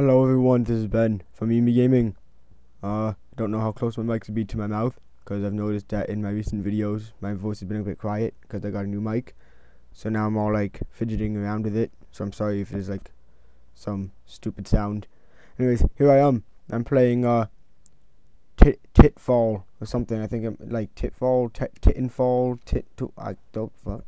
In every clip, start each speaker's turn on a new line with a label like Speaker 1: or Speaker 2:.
Speaker 1: Hello everyone, this is Ben from Emi Gaming. Uh, I don't know how close my mic should be to my mouth because I've noticed that in my recent videos my voice has been a bit quiet because I got a new mic. So now I'm all like fidgeting around with it. So I'm sorry if there's like some stupid sound. Anyways, here I am. I'm playing uh Tit Titfall or something. I think I'm like Titfall, Tit Tittenfall, Tit. I don't fuck.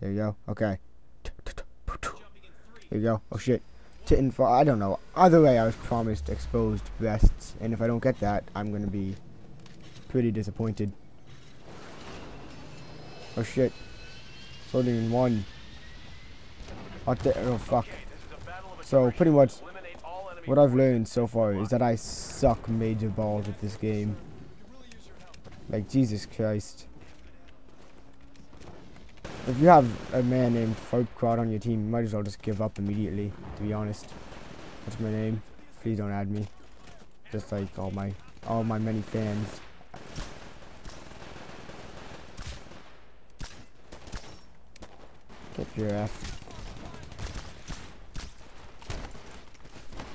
Speaker 1: There you go. Okay. There you go. Oh shit. Tittenfall. I don't know. Either way, I was promised exposed vests, and if I don't get that, I'm gonna be pretty disappointed. Oh shit. Loading in one. What the? Oh fuck. So pretty much, what I've learned so far is that I suck major balls at this game. Like Jesus Christ. If you have a man named Fartcrod on your team, you might as well just give up immediately, to be honest. That's my name. Please don't add me. Just like all my all my many fans. Get your ass.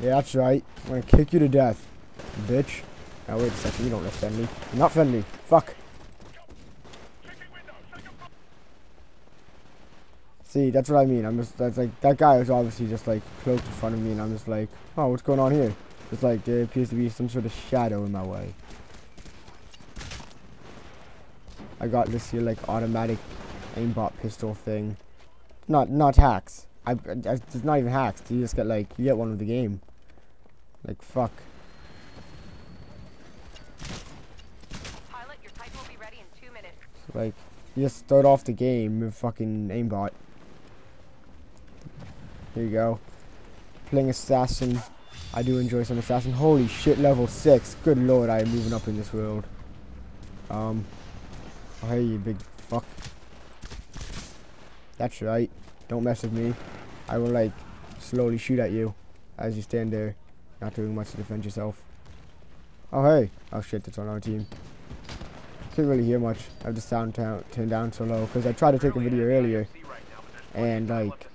Speaker 1: Yeah, that's right. I'm gonna kick you to death, bitch. Now wait a second, you don't look friendly. You're not friendly. Fuck. See, that's what I mean. I'm just that's like that guy was obviously just like close in front of me, and I'm just like, oh, what's going on here? It's like there appears to be some sort of shadow in my way. I got this here like automatic aimbot pistol thing. Not not hacks. I, I it's not even hacks. You just get like you get one with the game. Like fuck.
Speaker 2: Pilot, your Titan will be ready in two minutes.
Speaker 1: Like you just start off the game with fucking aimbot. Here you go. Playing assassin. I do enjoy some assassin. Holy shit, level six. Good lord, I am moving up in this world. Um. Oh, hey, you big fuck. That's right. Don't mess with me. I will like slowly shoot at you as you stand there, not doing much to defend yourself. Oh hey. Oh shit, that's on our team. Can't really hear much. I have the sound turned down so low because I tried to take a video earlier and like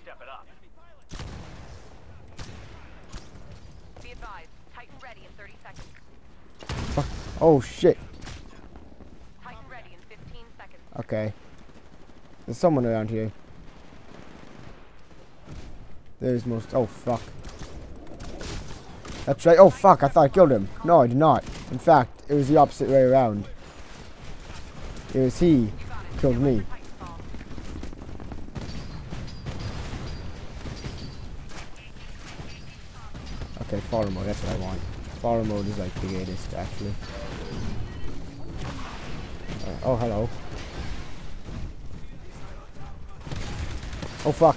Speaker 2: Be advised, Titan ready in 30 seconds.
Speaker 1: fuck. Oh shit.
Speaker 2: Ready in 15 seconds.
Speaker 1: Okay. There's someone around here. There's most. Oh fuck. That's right. Oh fuck! I thought I killed him. No, I did not. In fact, it was the opposite way around. It was he
Speaker 2: You got it.
Speaker 1: killed me. Okay, follow mode. That's what I want. Follow mode is like the greatest, actually. Uh, oh, hello. Oh fuck.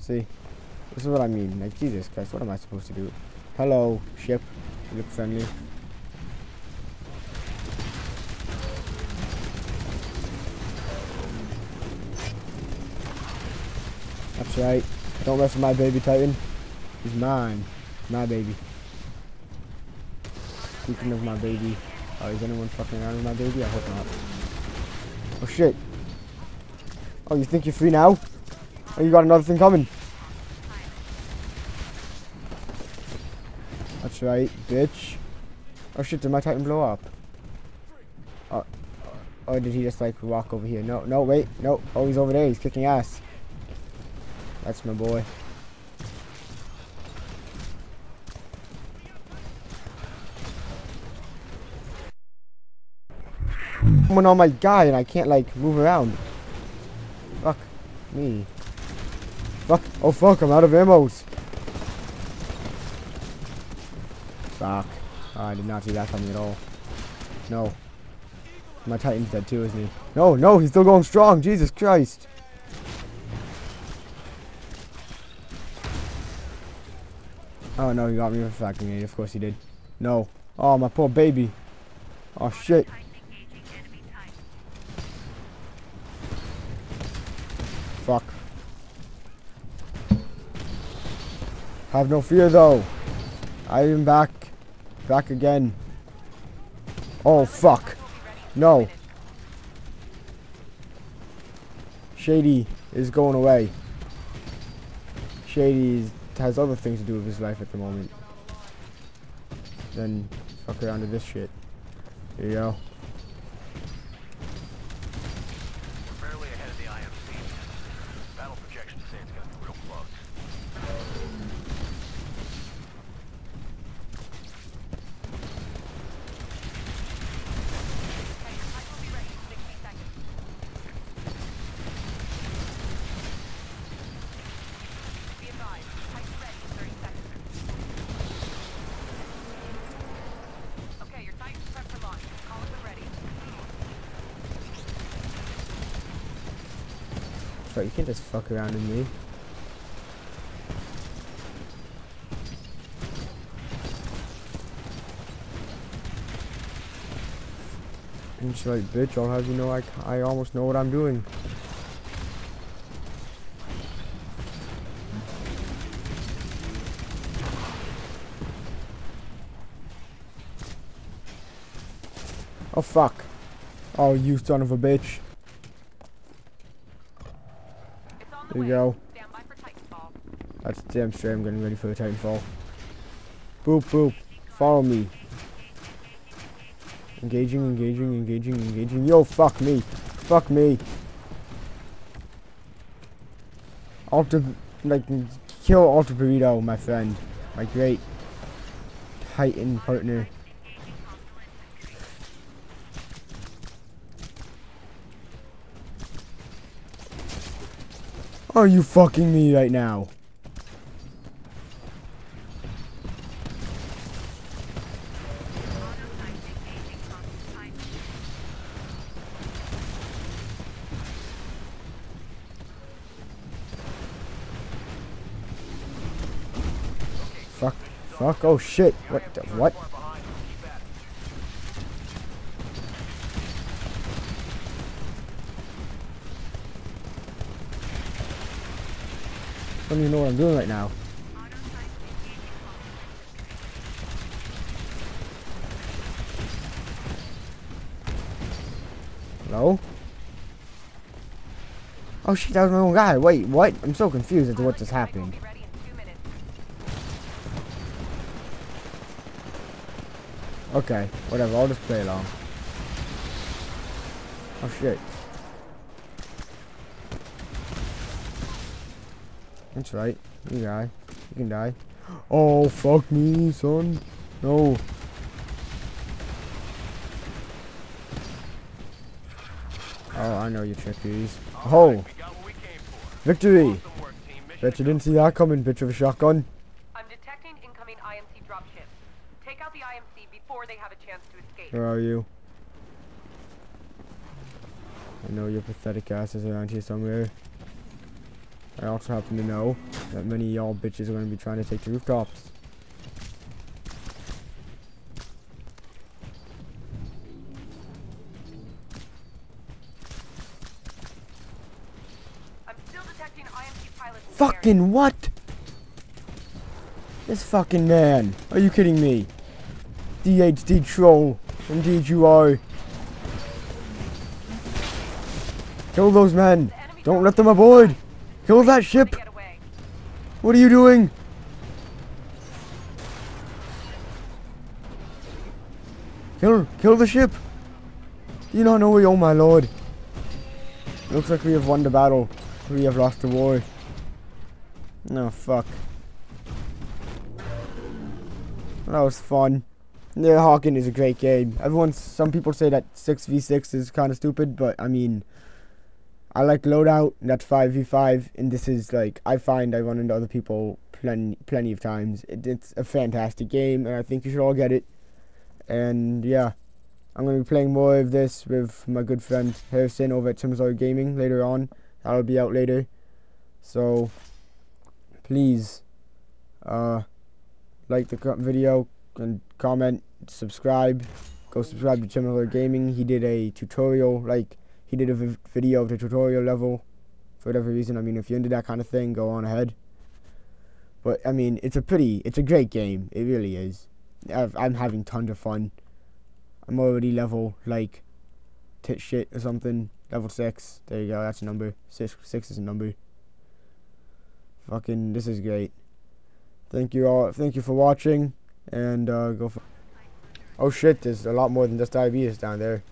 Speaker 1: See, this is what I mean. Like Jesus Christ, what am I supposed to do? Hello, ship. You look friendly. That's right. Don't mess with my baby Titan. He's mine. My baby. Speaking of my baby. Oh, is anyone fucking around with my baby? I hope not. Oh shit. Oh, you think you're free now? Oh, you got another thing coming. That's right, bitch. Oh shit, did my Titan blow up? Uh, uh, oh, or did he just like walk over here? No, no, wait, no. Oh, he's over there. He's kicking ass. That's my boy. Someone on my guy and I can't like move around. Fuck me. Fuck. Oh fuck, I'm out of ammos. Fuck. Oh, I did not see that coming at all. No. My Titan's dead too, isn't he? No, no, he's still going strong. Jesus Christ. Oh no, he got me with a grenade. Of course he did. No. Oh, my poor baby. Oh shit. Fuck. Have no fear though. I am back. Back again. Oh fuck. No. Shady is going away. Shady has other things to do with his life at the moment. Then fuck around with this shit. There you go.
Speaker 3: We're barely ahead of the IMC. Battle projections say it's gonna be real close.
Speaker 2: Okay, your Titan will be ready in 60 seconds. Be advised, Titan ready in 30 seconds. Okay, your Titan is prepped for launch. Call it when ready.
Speaker 1: Right, you can't just fuck around with me. And she's like, bitch, I'll have you know I, I almost know what I'm doing. Oh fuck. Oh you son of a bitch.
Speaker 2: It's on the
Speaker 1: There you go.
Speaker 2: Stand by for Titanfall.
Speaker 1: That's damn straight. I'm getting ready for the Titanfall. Boop, boop. Follow me. Engaging, engaging, engaging, engaging. Yo, fuck me. Fuck me. Alter, like, kill Alter Burrito, my friend. My great Titan partner. Are you fucking me right now? Fuck. Fuck. Oh shit. What the, what?
Speaker 3: Far behind. Keep at it.
Speaker 1: I don't even know what I'm doing right now. Hello? Oh shit, that was my own guy. Wait, what? I'm so confused as to what just happened. Okay, whatever, I'll just play along. Oh shit. That's right. You die. You can die. Oh fuck me, son. No. Oh, I know your trickies. Oh,
Speaker 3: We got what we came for.
Speaker 1: victory!
Speaker 3: Awesome work, team. Mission
Speaker 1: Bet you didn't see that coming, bitch of a shotgun.
Speaker 2: I'm detecting incoming IMC dropship. Take out the IMC before they have a chance to escape.
Speaker 1: Where are you? I know your pathetic ass is around here somewhere. I also happen to know that many of y'all bitches are going to be trying to take the rooftops.
Speaker 2: I'm still detecting IMC pilots. in the area.
Speaker 1: Fucking what? This fucking man. Are you kidding me? DHD troll. Indeed you are. Kill those men. Don't let them aboard. Kill that ship.
Speaker 2: to get away.
Speaker 1: What are you doing? Kill, kill the ship. Do you not know we own, my lord? Looks like we have won the battle. We have lost the war. No, fuck. That was fun. Yeah, Hawking is a great game. Everyone, some people say that 6v6 is kind of stupid, but I mean, I like loadout, and that's 5v5, and this is like, I find I run into other people plenty, plenty of times. It, it's a fantastic game, and I think you should all get it. And yeah, I'm going to be playing more of this with my good friend Harrison over at Timslord Gaming later on. That'll be out later. So, please, uh, like the video and comment, subscribe. Go subscribe to Timslord Gaming. He did a tutorial, like, he did a video of the tutorial level for whatever reason. I mean, if you're into that kind of thing, go on ahead. But I mean, it's a pretty, it's a great game. It really is. I've, I'm having tons of fun. I'm already level like tit shit or something. Level six. There you go. That's a number. Six. Six is a number. Fucking, this is great. Thank you all. Thank you for watching, and uh, go for. Oh shit! There's a lot more than just diabetes down there.